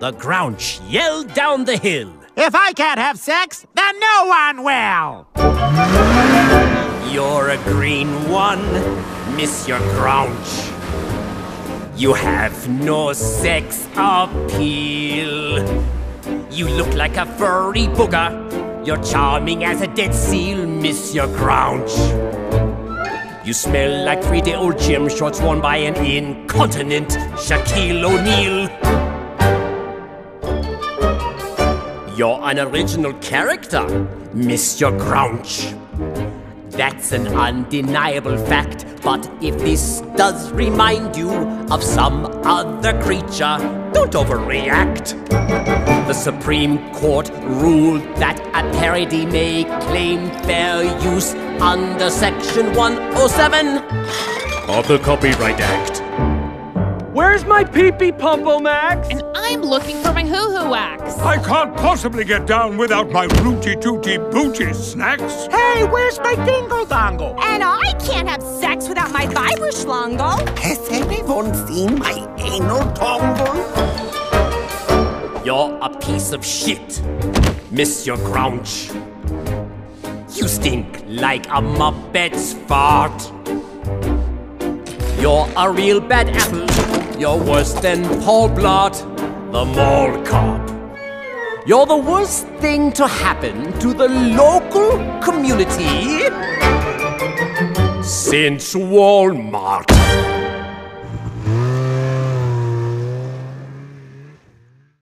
the Grounch yelled down the hill. If I can't have sex, then no one will! You're a green one, Monsieur Grounch. You have no sex appeal. You look like a furry booger. You're charming as a dead seal, Monsieur Grounch. You smell like three-day-old gym shorts worn by an incontinent Shaquille O'Neal. You're an original character, Monsieur Grounch. That's an undeniable fact, but if this does remind you of some other creature, don't overreact. The Supreme Court ruled that a parody may claim fair use under Section 107 of the Copyright Act. Where's my pee-pee Pumpo Max? And I'm looking for my hoo-hoo wax. I can't possibly get down without my rooty tooty booty snacks. Hey, where's my dingle dongle? And I can't have sex without my Viberschlongle. Has anyone seen my anal dongle? You're a piece of shit, Monsieur Grounch. You stink like a Muppet's fart. You're a real bad apple. You're worse than Paul Blart, the mall cop. You're the worst thing to happen to the local community since Walmart.